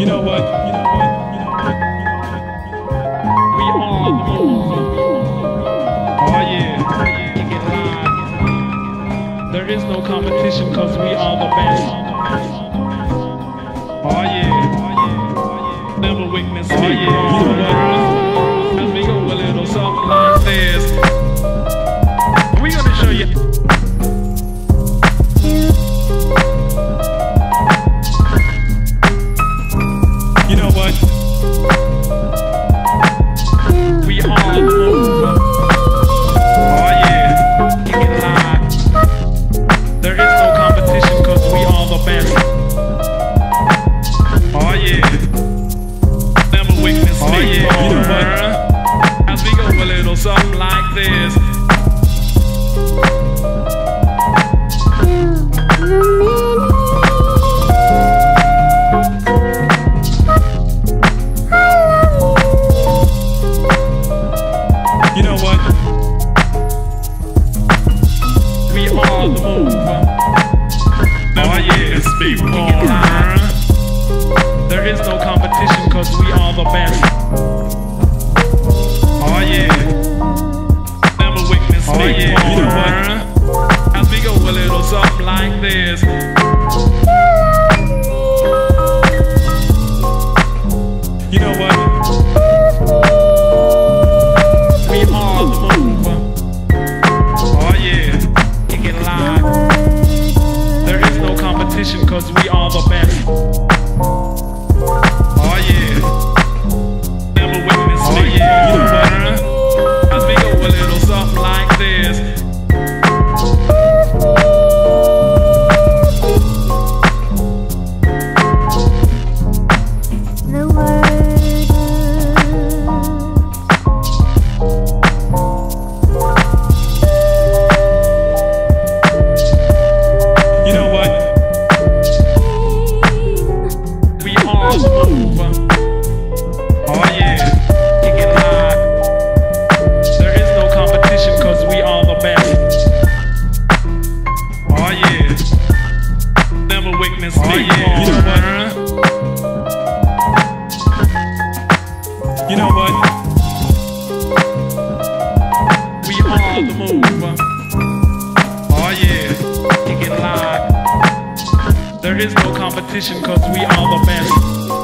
You know what? You know what? You know what? You know what? You know what? We are the move. Oh yeah. Kick it live. There is no competition cause we are the best. Oh yeah. Oh yeah. Oh yeah. Never weakness. Oh yeah. Are the move. Oh yeah, speak There is no competition cause we are the best. Oh yeah. Never weakness. Oh yeah. You know what? As we go a little something like this. You know what? Competition cause we are the best. Oh yeah, live. There is no we the best. Oh yeah. Never. You know what? You know what? We are the move. There is no competition cause we are the best.